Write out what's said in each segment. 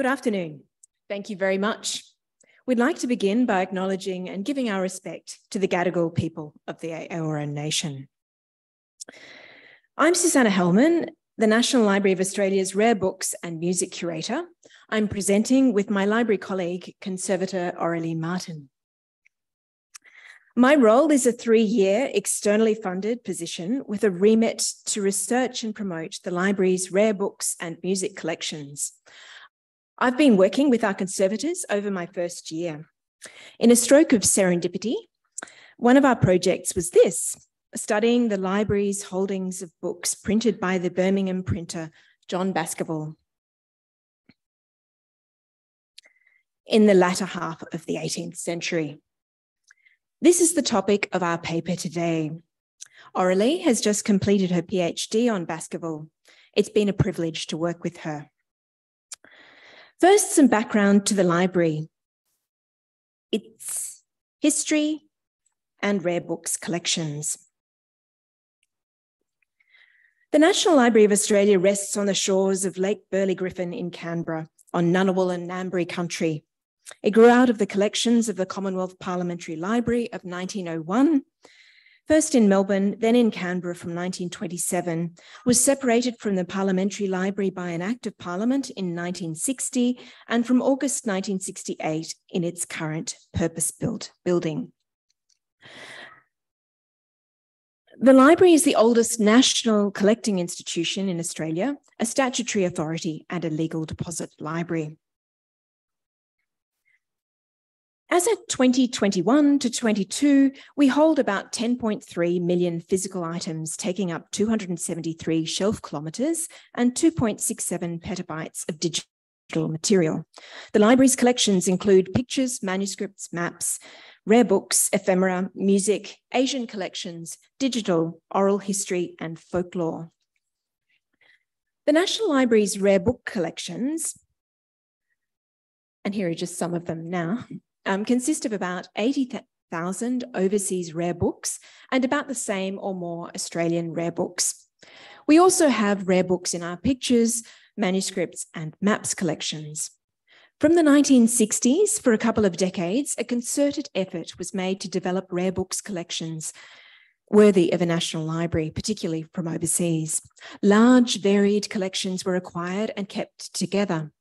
Good afternoon. Thank you very much. We'd like to begin by acknowledging and giving our respect to the Gadigal people of the Eora Nation. I'm Susannah Helman, the National Library of Australia's Rare Books and Music Curator. I'm presenting with my library colleague, Conservator Aurelie Martin. My role is a three year externally funded position with a remit to research and promote the library's rare books and music collections. I've been working with our conservators over my first year. In a stroke of serendipity, one of our projects was this studying the library's holdings of books printed by the Birmingham printer John Baskerville in the latter half of the 18th century. This is the topic of our paper today. Aurelie has just completed her PhD on Baskerville. It's been a privilege to work with her. First, some background to the library. Its history and rare books collections. The National Library of Australia rests on the shores of Lake Burley Griffin in Canberra on Ngunnawal and Ngambri country. It grew out of the collections of the Commonwealth Parliamentary Library of 1901, first in Melbourne, then in Canberra from 1927, was separated from the Parliamentary Library by an Act of Parliament in 1960, and from August 1968 in its current purpose-built building. The library is the oldest national collecting institution in Australia, a statutory authority and a legal deposit library. As at 2021 to 22, we hold about 10.3 million physical items, taking up 273 shelf kilometres and 2.67 petabytes of digital material. The library's collections include pictures, manuscripts, maps, rare books, ephemera, music, Asian collections, digital, oral history, and folklore. The National Library's rare book collections, and here are just some of them now, um, consist of about 80,000 overseas rare books and about the same or more Australian rare books. We also have rare books in our pictures, manuscripts, and maps collections. From the 1960s, for a couple of decades, a concerted effort was made to develop rare books collections worthy of a national library, particularly from overseas. Large, varied collections were acquired and kept together.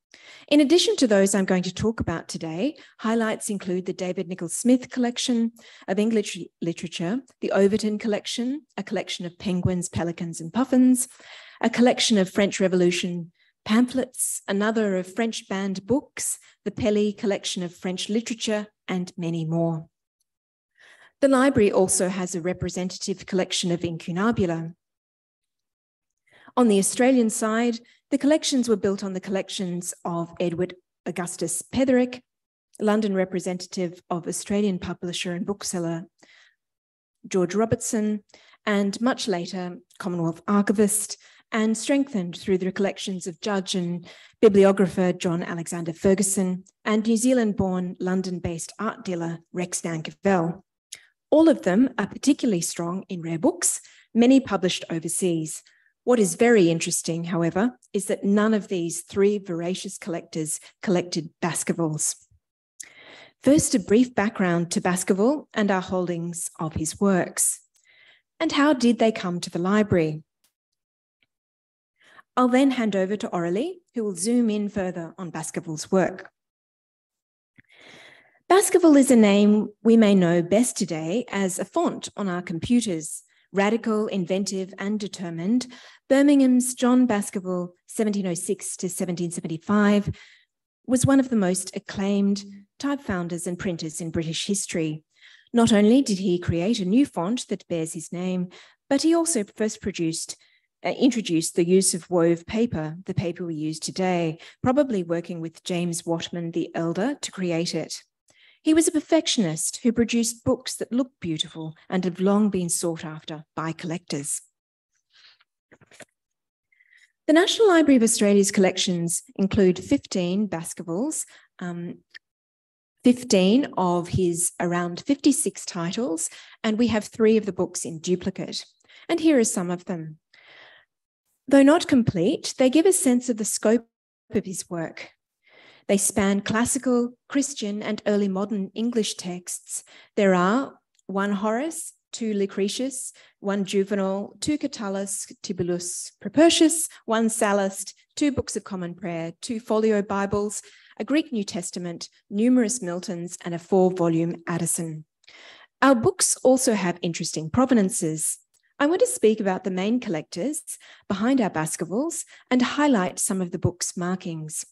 In addition to those I'm going to talk about today, highlights include the David Nichol Smith collection of English literature, the Overton collection, a collection of penguins, pelicans, and puffins, a collection of French Revolution pamphlets, another of French banned books, the Pelly collection of French literature, and many more. The library also has a representative collection of incunabula. On the Australian side, the collections were built on the collections of Edward Augustus Petherick, London representative of Australian publisher and bookseller George Robertson, and much later, Commonwealth archivist and strengthened through the recollections of judge and bibliographer John Alexander Ferguson and New Zealand born London based art dealer Rex Nan Kivell. All of them are particularly strong in rare books, many published overseas. What is very interesting, however, is that none of these three voracious collectors collected Baskervilles. First, a brief background to Baskerville and our holdings of his works. And how did they come to the library? I'll then hand over to Aurelie, who will zoom in further on Baskerville's work. Baskerville is a name we may know best today as a font on our computers. Radical, inventive, and determined, Birmingham's John Baskerville, 1706 to 1775, was one of the most acclaimed type founders and printers in British history. Not only did he create a new font that bears his name, but he also first produced uh, introduced the use of wove paper, the paper we use today, probably working with James Whatman the Elder to create it. He was a perfectionist who produced books that look beautiful and have long been sought after by collectors. The National Library of Australia's collections include 15 Baskervilles, um, 15 of his around 56 titles, and we have three of the books in duplicate. And here are some of them. Though not complete, they give a sense of the scope of his work. They span classical, Christian, and early modern English texts. There are one Horace, two Lucretius, one Juvenal, two Catullus, Tibullus, Propertius, one Sallust, two books of common prayer, two folio Bibles, a Greek New Testament, numerous Miltons, and a four volume Addison. Our books also have interesting provenances. I want to speak about the main collectors behind our Baskervilles and highlight some of the book's markings.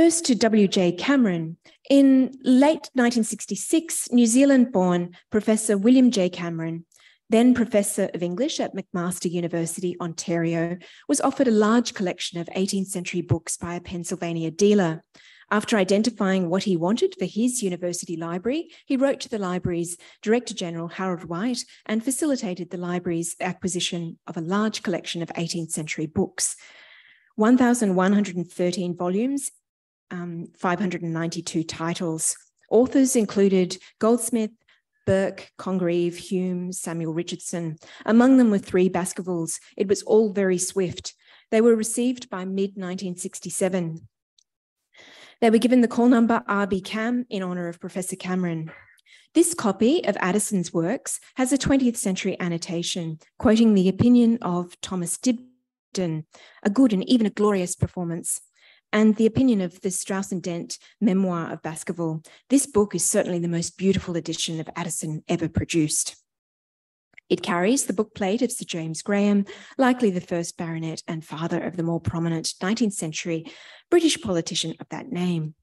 First to W.J. Cameron. In late 1966, New Zealand born Professor William J. Cameron, then Professor of English at McMaster University, Ontario, was offered a large collection of 18th century books by a Pennsylvania dealer. After identifying what he wanted for his university library, he wrote to the library's Director General, Harold White, and facilitated the library's acquisition of a large collection of 18th century books. 1,113 volumes um, 592 titles. Authors included Goldsmith, Burke, Congreve, Hume, Samuel Richardson. Among them were three Baskervilles. It was all very swift. They were received by mid 1967. They were given the call number RB Cam in honour of Professor Cameron. This copy of Addison's works has a 20th century annotation quoting the opinion of Thomas Dibdin, a good and even a glorious performance and the opinion of the Straus and Dent memoir of Baskerville. This book is certainly the most beautiful edition of Addison ever produced. It carries the bookplate of Sir James Graham, likely the first baronet and father of the more prominent 19th century British politician of that name.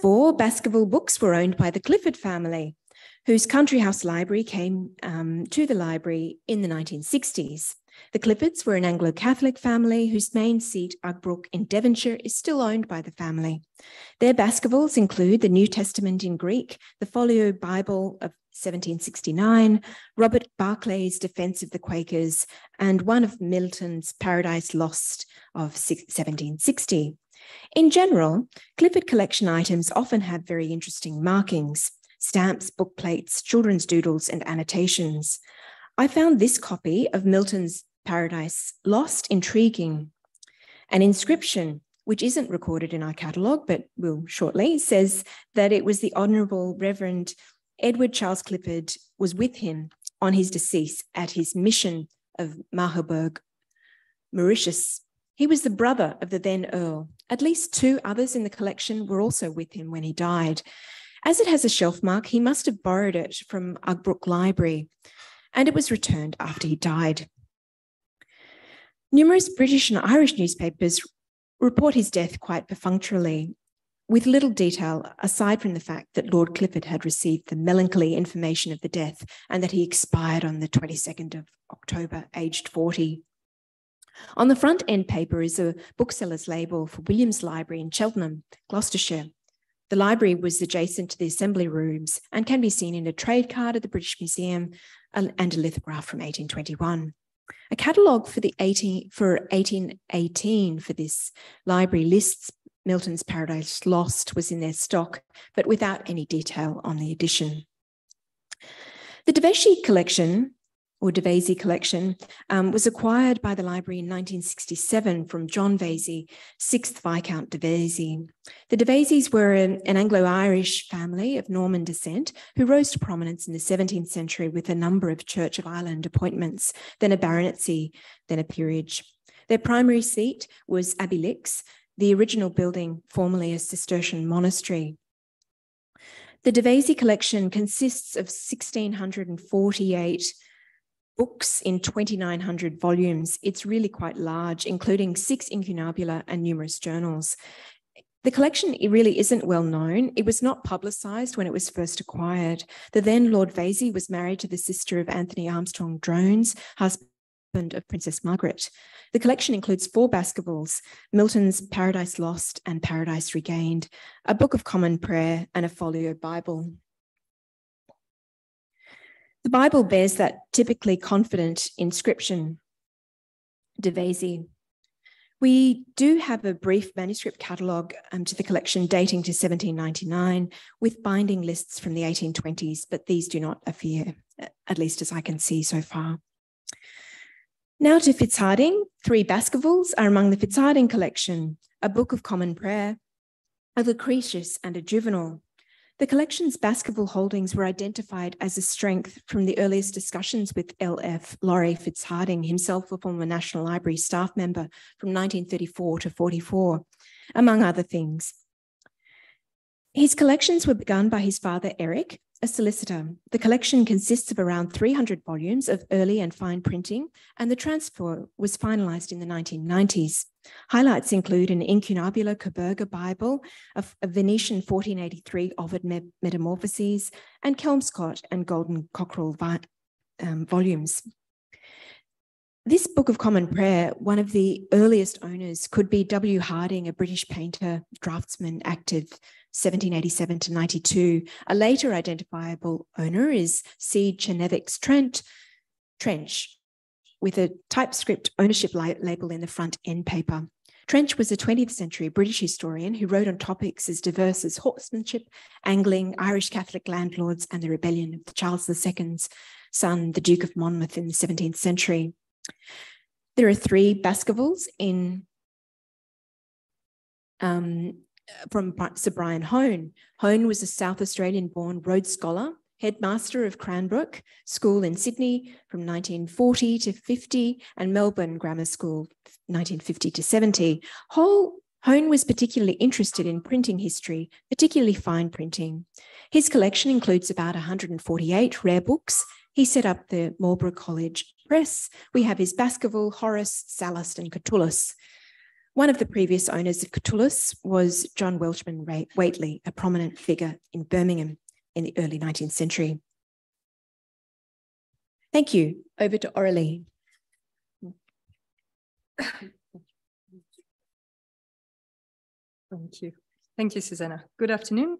Four Baskerville books were owned by the Clifford family, whose country house library came um, to the library in the 1960s. The Cliffords were an Anglo Catholic family whose main seat, Ugbrooke in Devonshire, is still owned by the family. Their Baskervilles include the New Testament in Greek, the Folio Bible of 1769, Robert Barclay's Defense of the Quakers, and one of Milton's Paradise Lost of 1760. In general, Clifford collection items often have very interesting markings stamps, bookplates, children's doodles, and annotations. I found this copy of Milton's Paradise Lost intriguing. An inscription, which isn't recorded in our catalogue, but will shortly, says that it was the Honourable Reverend Edward Charles Clifford was with him on his decease at his mission of Mahébourg, Mauritius. He was the brother of the then Earl. At least two others in the collection were also with him when he died. As it has a shelf mark, he must have borrowed it from Ugbrooke Library, and it was returned after he died. Numerous British and Irish newspapers report his death quite perfunctorily, with little detail aside from the fact that Lord Clifford had received the melancholy information of the death and that he expired on the 22nd of October, aged 40. On the front end paper is a bookseller's label for Williams Library in Cheltenham, Gloucestershire. The library was adjacent to the assembly rooms and can be seen in a trade card at the British Museum and a lithograph from 1821. A catalogue for the 18 for 1818 for this library lists Milton's Paradise Lost was in their stock, but without any detail on the edition. The De Vesci collection or De Vesci collection, um, was acquired by the library in 1967 from John Vesey, 6th Viscount de Vesci. The de Vescis were an, an Anglo-Irish family of Norman descent who rose to prominence in the 17th century with a number of Church of Ireland appointments, then a baronetcy, then a peerage. Their primary seat was Abbeyleix, the original building formerly a Cistercian monastery. The De Vesci collection consists of 1,648 books in 2,900 volumes. It's really quite large, including six incunabula and numerous journals. The collection really isn't well known. It was not publicised when it was first acquired. The then Lord Vesey was married to the sister of Antony Armstrong Jones, husband of Princess Margaret. The collection includes four Baskervilles, Milton's Paradise Lost and Paradise Regained, a Book of Common Prayer, and a folio Bible. The Bible bears that typically confident inscription, De Vesci. We do have a brief manuscript catalogue um, to the collection dating to 1799 with binding lists from the 1820s, but these do not appear, at least as I can see so far. Now to Fitzhardinge. Three Baskervilles are among the Fitzhardinge collection, a book of common prayer, a Lucretius and a Juvenal. The collection's Baskerville holdings were identified as a strength from the earliest discussions with L.F. Laurie Fitzhardinge, himself a former National Library staff member from 1934 to 44, among other things. His collections were begun by his father, Eric, a solicitor. The collection consists of around 300 volumes of early and fine printing, and the transfer was finalised in the 1990s. Highlights include an incunabula Koberger Bible, a, a Venetian 1483 Ovid Metamorphoses, and Kelmscott and Golden Cockerel um, volumes. This Book of Common Prayer, one of the earliest owners could be W. Harding, a British painter, draftsman, active 1787 to 92. A later identifiable owner is C. Chenevix Trent, Trench, with a typescript ownership label in the front end paper. Trench was a 20th century British historian who wrote on topics as diverse as horsemanship, angling, Irish Catholic landlords, and the rebellion of Charles II's son, the Duke of Monmouth, in the 17th century. There are three Baskervilles in um, from Sir Brian Hone. Hone was a South Australian born Rhodes Scholar, headmaster of Cranbrook School in Sydney from 1940 to 50, and Melbourne Grammar School 1950 to 70. Hole Hone was particularly interested in printing history, particularly fine printing. His collection includes about 148 rare books. He set up the Marlborough College Press. We have his Baskerville, Horace, Sallust, and Catullus. One of the previous owners of Catullus was John Welchman Whateley, a prominent figure in Birmingham in the early 19th century. Thank you. Over to Aurelie. Thank you. Thank you, Susanna. Good afternoon.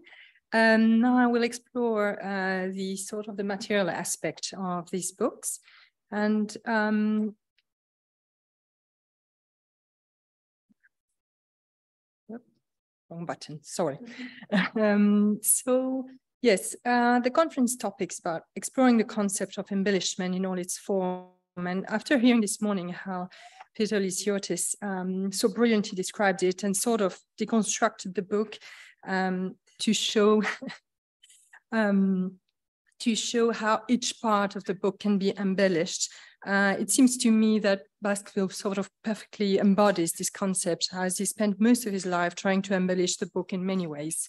Um, now I will explore uh, the sort of the material aspect of these books. And um, wrong button, sorry. um, so yes, uh, the conference topics about exploring the concept of embellishment in all its form. And after hearing this morning how Peter Lyssiotis um, so brilliantly described it and sort of deconstructed the book um, to show um, to show how each part of the book can be embellished uh, it seems to me that Baskerville sort of perfectly embodies this concept as he spent most of his life trying to embellish the book in many ways.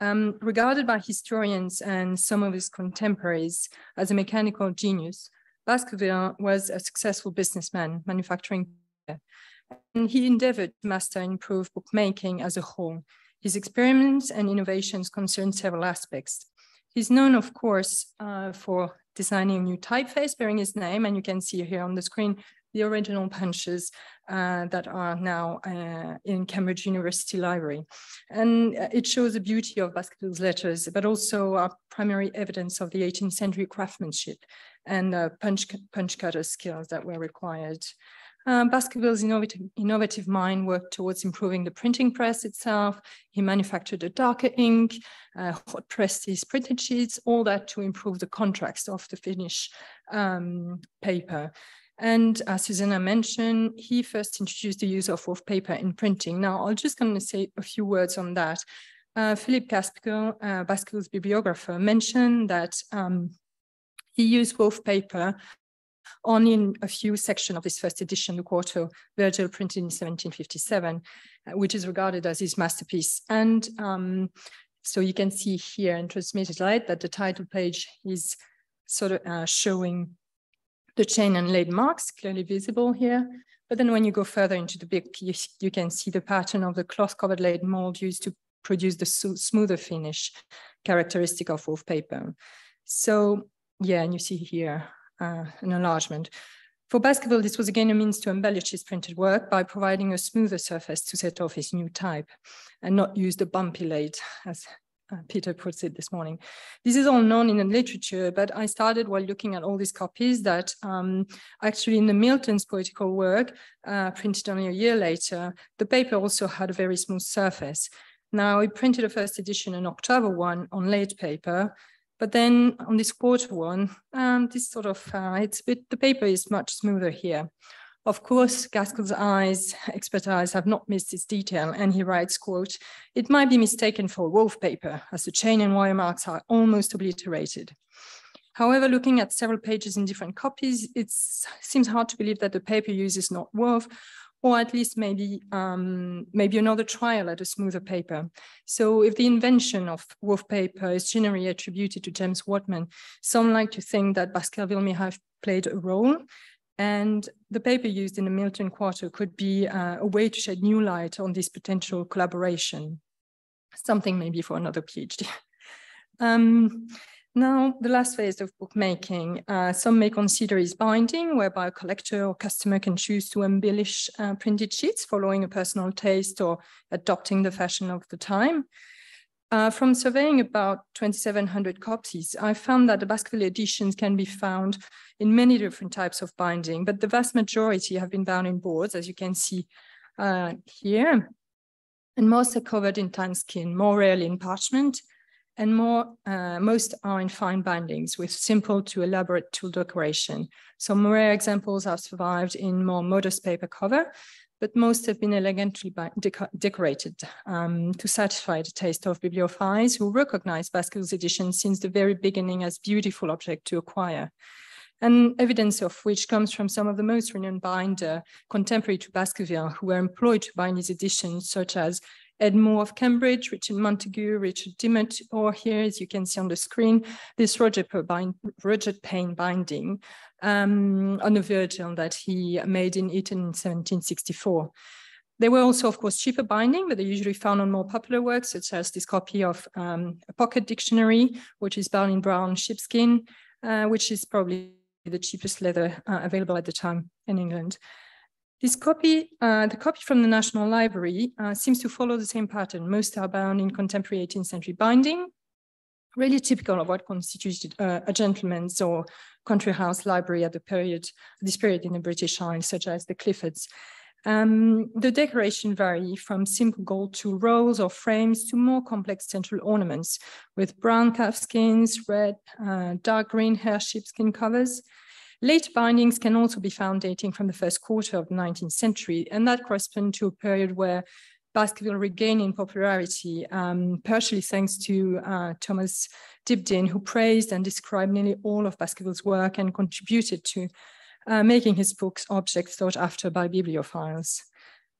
Um, regarded by historians and some of his contemporaries as a mechanical genius, Baskerville was a successful businessman manufacturing and he endeavored to master and improve bookmaking as a whole. His experiments and innovations concerned several aspects. He's known, of course, uh, for designing a new typeface bearing his name. And you can see here on the screen the original punches uh, that are now uh, in Cambridge University Library. And uh, it shows the beauty of Baskerville's letters, but also a primary evidence of the 18th century craftsmanship and punch, punch cutter skills that were required. Um, Baskerville's innovative, innovative mind worked towards improving the printing press itself. He manufactured a darker ink, uh, hot pressed his printed sheets, all that to improve the contrast of the finished um, paper. And as Susanna mentioned, he first introduced the use of wove paper in printing. Now, I'm just going to say a few words on that. Uh, Philippe Gaskell, uh, Baskerville's bibliographer, mentioned that um, he used wove paper only in a few sections of his first edition, the quarto, Virgil printed in 1757, uh, which is regarded as his masterpiece. And um, so you can see here in transmitted light that the title page is sort of uh, showing the chain and laid marks clearly visible here. But then when you go further into the book, you, you can see the pattern of the cloth covered laid mold used to produce the smoother finish characteristic of wove paper. So yeah, and you see here uh, an enlargement. For Baskerville, this was again a means to embellish his printed work by providing a smoother surface to set off his new type and not use the bumpy laid, as uh, Peter puts it this morning. This is all known in the literature, but I started while looking at all these copies that um, actually in the Milton's poetical work, uh, printed only a year later, the paper also had a very smooth surface. Now, he printed a first edition, an octavo one, on laid paper, But then on this quarto one, um, this sort of, uh, it's bit, the paper is much smoother here. Of course, Gaskell's eyes, expertise have not missed its detail, and he writes, quote, it might be mistaken for wove paper, as the chain and wire marks are almost obliterated. However, looking at several pages in different copies, it seems hard to believe that the paper used is not wove, or at least maybe um, maybe another trial at a smoother paper. So if the invention of wove paper is generally attributed to James Whatman, some like to think that Baskerville may have played a role, and the paper used in the Milton Quarto could be uh, a way to shed new light on this potential collaboration, something maybe for another PhD. um, now, the last phase of bookmaking, uh, some may consider is binding, whereby a collector or customer can choose to embellish uh, printed sheets following a personal taste or adopting the fashion of the time. Uh, from surveying about 2,700 copies, I found that the Baskerville editions can be found in many different types of binding, but the vast majority have been bound in boards, as you can see uh, here. And most are covered in tan skin, more rarely in parchment, and more, uh, most are in fine bindings with simple to elaborate tool decoration. Some rare examples have survived in more modest paper cover, but most have been elegantly decorated um, to satisfy the taste of bibliophiles who recognize Baskerville's edition since the very beginning as beautiful object to acquire. And evidence of which comes from some of the most renowned binder contemporary to Baskerville who were employed to bind his editions, such as Ed Moore of Cambridge, Richard Montagu, Richard Dymott, or here, as you can see on the screen, this Roger, Payne binding um, on a Virgil that he made in Eton in 1764. There were also, of course, cheaper binding, but they're usually found on more popular works, such as this copy of um, a pocket dictionary, which is bound in brown sheepskin, uh, which is probably the cheapest leather uh, available at the time in England. This copy, uh, the copy from the National Library uh, seems to follow the same pattern. Most are bound in contemporary 18th century binding, really typical of what constituted uh, a gentleman's or country house library at the period, this period in the British Isles, such as the Cliffords. Um, the decoration vary from simple gold to rolls or frames to more complex central ornaments with brown calfskins, red, uh, dark green hair sheepskin covers, Late bindings can also be found dating from the first quarter of the 19th century, and that corresponds to a period where Baskerville regained in popularity, um, partially thanks to uh, Thomas Dibdin, who praised and described nearly all of Baskerville's work and contributed to uh, making his books objects sought after by bibliophiles.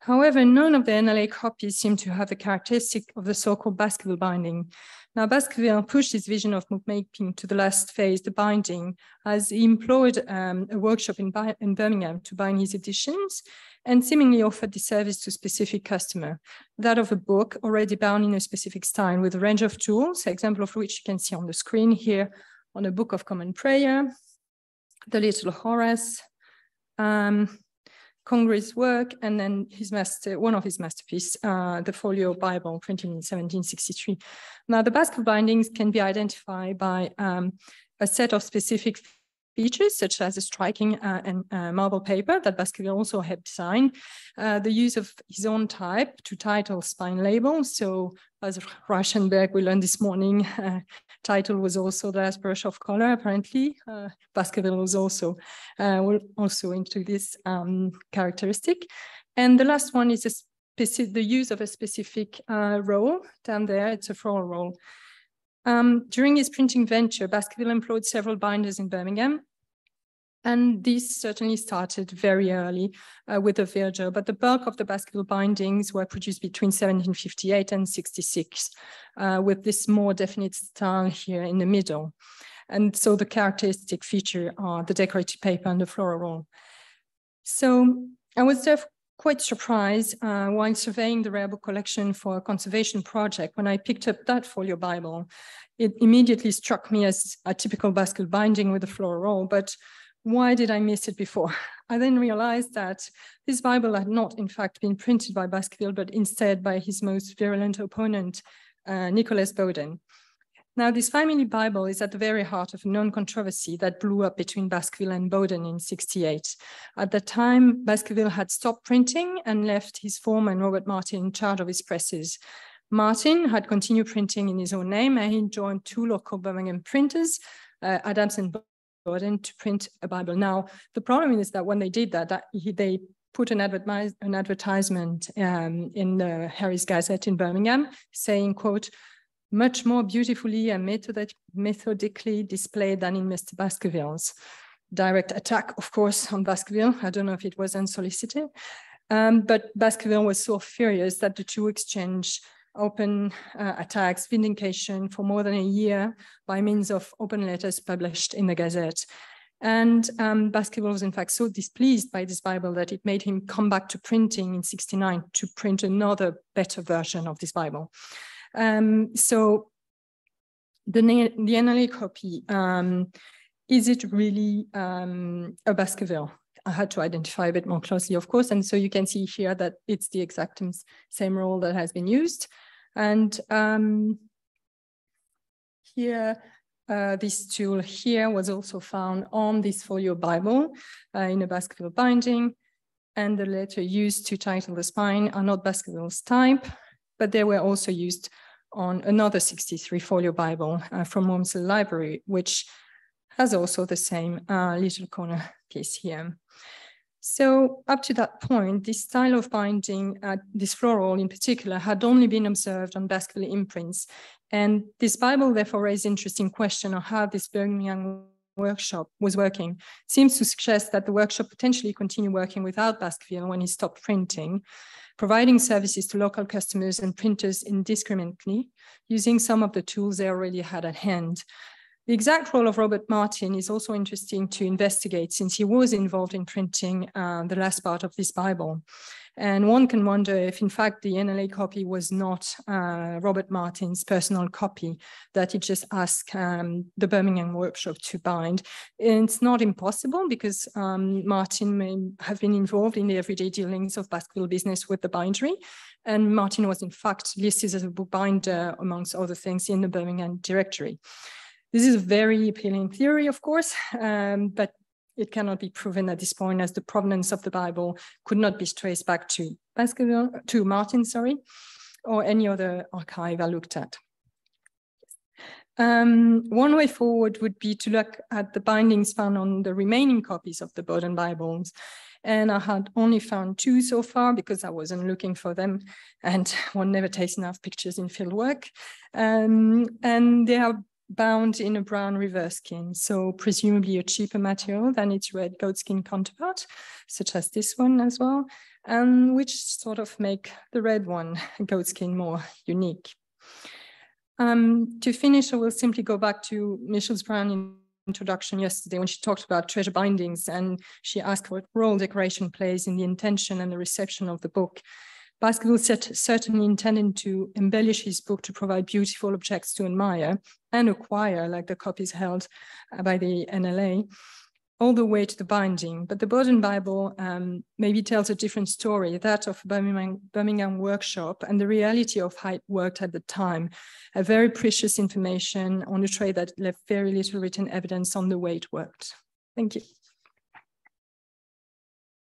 However, none of the NLA copies seem to have the characteristic of the so-called Baskerville binding. Now, Baskerville pushed his vision of bookmaking to the last phase, the binding, as he employed um, a workshop in, in, Birmingham to bind his editions and seemingly offered the service to a specific customer, that of a book already bound in a specific style with a range of tools, example of which you can see on the screen here on a Book of Common Prayer, the Little Horace, um, Congreve's work, and then his master, one of his masterpieces, uh, the Folio Bible, printed in 1763. Now, the Baskerville bindings can be identified by um, a set of specific features, such as a striking uh, and uh, marble paper that Baskerville also helped design, uh, the use of his own type to title spine labels. So as Reichenberg we learned this morning, uh, title was also the brush of color, apparently. Uh, Baskerville was also, uh, also into this um, characteristic. And the last one is the use of a specific roll down there. It's a floral roll. Um, during his printing venture, Baskerville employed several binders in Birmingham, and this certainly started very early uh, with the Virgil, but the bulk of the Baskerville bindings were produced between 1758 and 66, uh, with this more definite style here in the middle. And so the characteristic feature are the decorated paper and the floral roll. So I was quite surprised uh, while surveying the rare book collection for a conservation project when I picked up that folio Bible. It immediately struck me as a typical Baskerville binding with a floral roll, but why did I miss it before? I then realized that this Bible had not, in fact, been printed by Baskerville, but instead by his most virulent opponent, uh, Nicholas Boden. Now, this family Bible is at the very heart of a known controversy that blew up between Baskerville and Boden in 68. At the time, Baskerville had stopped printing and left his foreman, Robert Martin, in charge of his presses. Martin had continued printing in his own name and he joined two local Birmingham printers, uh, Adams and Boden, to print a Bible. Now, the problem is that when they did that, that he, they put an, advertise, an advertisement um, in the Aris's Gazette in Birmingham saying, quote, much more beautifully and methodically displayed than in Mr. Baskerville's. Direct attack, of course, on Baskerville. I don't know if it was unsolicited, um, but Baskerville was so furious that the two exchanged open uh, attacks, vindication for more than a year by means of open letters published in the Gazette. And um, Baskerville was in fact so displeased by this Bible that it made him come back to printing in 69 to print another better version of this Bible. Um, so the, the NLA copy, um, is it really um, a Baskerville? I had to identify a bit more closely, of course. And so you can see here that it's the exact same roll that has been used. And um, here, uh, this tool here was also found on this folio Bible uh, in a Baskerville binding. And the letter used to title the spine are not Baskerville's type, but they were also used on another 63 folio Bible uh, from Walmsley Library, which has also the same uh, little corner piece here. So up to that point, this style of binding, uh, this floral in particular, had only been observed on Baskerville imprints. And this Bible therefore raised interesting question on how this Birmingham workshop was working. Seems to suggest that the workshop potentially continued working without Baskerville when he stopped printing, providing services to local customers and printers indiscriminately, using some of the tools they already had at hand. The exact role of Robert Martin is also interesting to investigate since he was involved in printing uh, the last part of this Bible. And one can wonder if, in fact, the NLA copy was not uh, Robert Martin's personal copy, that he just asked um, the Birmingham workshop to bind. And it's not impossible because um, Martin may have been involved in the everyday dealings of Baskerville business with the bindery. And Martin was, in fact, listed as a bookbinder, amongst other things, in the Birmingham directory. This is a very appealing theory, of course, um, but it cannot be proven at this point as the provenance of the Bible could not be traced back to Baskerville, to Martin, sorry, or any other archive I looked at. Um, one way forward would be to look at the bindings found on the remaining copies of the Boden Bibles. And I had only found two so far because I wasn't looking for them and one never takes enough pictures in field work. Um, and they are bound in a brown reverse skin, so presumably a cheaper material than its red goatskin counterpart, such as this one as well, and which sort of make the red one, goatskin, more unique. Um, to finish, I will simply go back to Michelle's Brown introduction yesterday when she talked about treasure bindings and she asked what role decoration plays in the intention and the reception of the book. Baskerville set, certainly intended to embellish his book to provide beautiful objects to admire and acquire, like the copies held uh, by the NLA, all the way to the binding. But the Boden Bible um, maybe tells a different story, that of Birmingham, Birmingham workshop and the reality of how it worked at the time. A very precious information on a trade that left very little written evidence on the way it worked. Thank you.